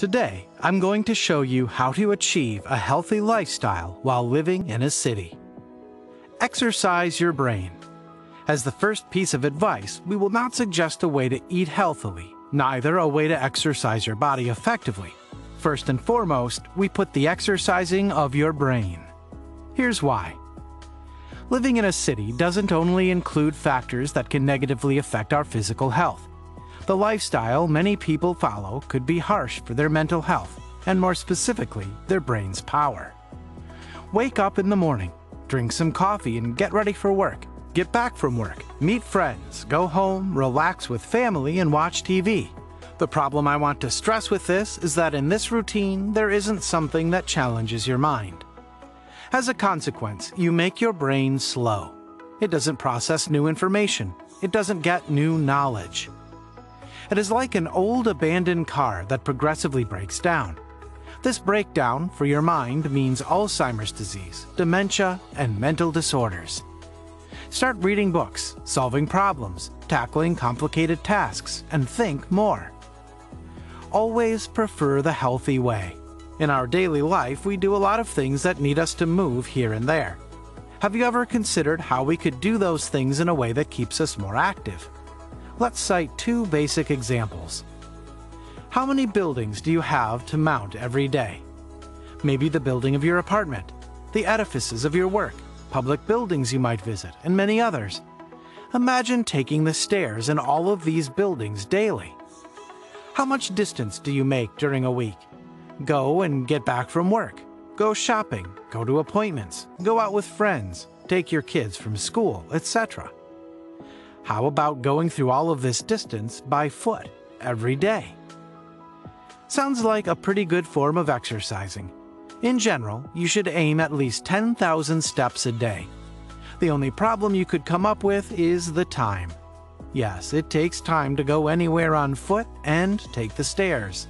Today, I'm going to show you how to achieve a healthy lifestyle while living in a city. Exercise your brain. As the first piece of advice, we will not suggest a way to eat healthily, neither a way to exercise your body effectively. First and foremost, we put the exercising of your brain. Here's why. Living in a city doesn't only include factors that can negatively affect our physical health. The lifestyle many people follow could be harsh for their mental health, and more specifically, their brain's power. Wake up in the morning, drink some coffee, and get ready for work. Get back from work, meet friends, go home, relax with family, and watch TV. The problem I want to stress with this is that in this routine, there isn't something that challenges your mind. As a consequence, you make your brain slow. It doesn't process new information. It doesn't get new knowledge. It is like an old abandoned car that progressively breaks down. This breakdown for your mind means Alzheimer's disease, dementia, and mental disorders. Start reading books, solving problems, tackling complicated tasks, and think more. Always prefer the healthy way. In our daily life, we do a lot of things that need us to move here and there. Have you ever considered how we could do those things in a way that keeps us more active? Let's cite two basic examples. How many buildings do you have to mount every day? Maybe the building of your apartment, the edifices of your work, public buildings you might visit, and many others. Imagine taking the stairs in all of these buildings daily. How much distance do you make during a week? Go and get back from work. Go shopping, go to appointments, go out with friends, take your kids from school, etc. How about going through all of this distance by foot every day? Sounds like a pretty good form of exercising. In general, you should aim at least 10,000 steps a day. The only problem you could come up with is the time. Yes, it takes time to go anywhere on foot and take the stairs.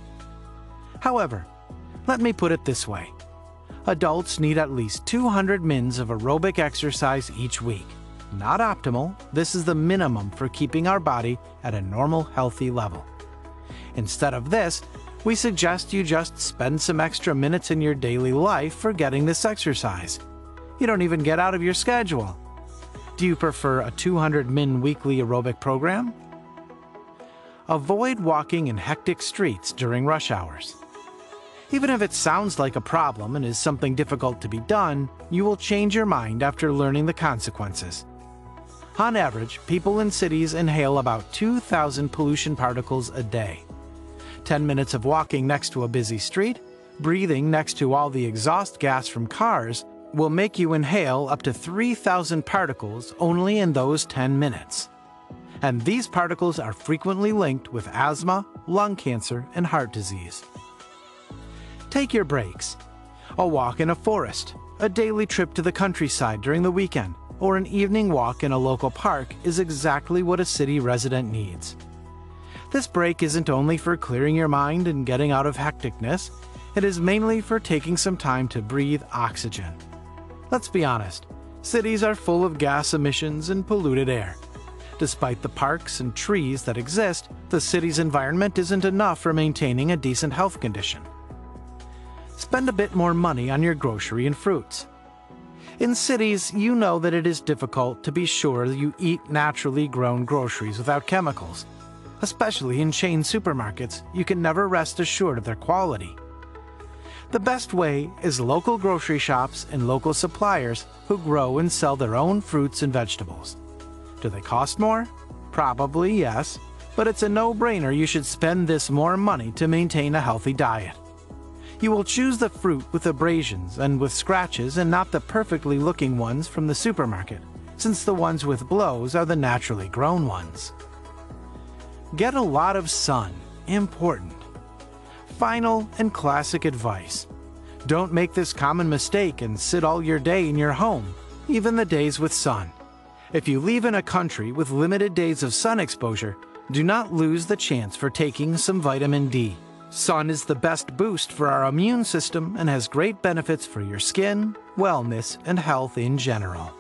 However, let me put it this way. Adults need at least 200 mins of aerobic exercise each week. Not optimal, this is the minimum for keeping our body at a normal healthy level. Instead of this, we suggest you just spend some extra minutes in your daily life for getting this exercise. You don't even get out of your schedule. Do you prefer a 200 min weekly aerobic program? Avoid walking in hectic streets during rush hours. Even if it sounds like a problem and is something difficult to be done, you will change your mind after learning the consequences. On average, people in cities inhale about 2,000 pollution particles a day. 10 minutes of walking next to a busy street, breathing next to all the exhaust gas from cars, will make you inhale up to 3,000 particles only in those 10 minutes. And these particles are frequently linked with asthma, lung cancer, and heart disease. Take your breaks. A walk in a forest, a daily trip to the countryside during the weekend, or an evening walk in a local park is exactly what a city resident needs. This break isn't only for clearing your mind and getting out of hecticness, it is mainly for taking some time to breathe oxygen. Let's be honest, cities are full of gas emissions and polluted air. Despite the parks and trees that exist, the city's environment isn't enough for maintaining a decent health condition. Spend a bit more money on your grocery and fruits. In cities, you know that it is difficult to be sure you eat naturally grown groceries without chemicals. Especially in chain supermarkets, you can never rest assured of their quality. The best way is local grocery shops and local suppliers who grow and sell their own fruits and vegetables. Do they cost more? Probably yes, but it's a no-brainer you should spend this more money to maintain a healthy diet. You will choose the fruit with abrasions and with scratches and not the perfectly looking ones from the supermarket, since the ones with blows are the naturally grown ones. Get a lot of sun. Important. Final and classic advice. Don't make this common mistake and sit all your day in your home, even the days with sun. If you live in a country with limited days of sun exposure, do not lose the chance for taking some vitamin D. Sun is the best boost for our immune system and has great benefits for your skin, wellness, and health in general.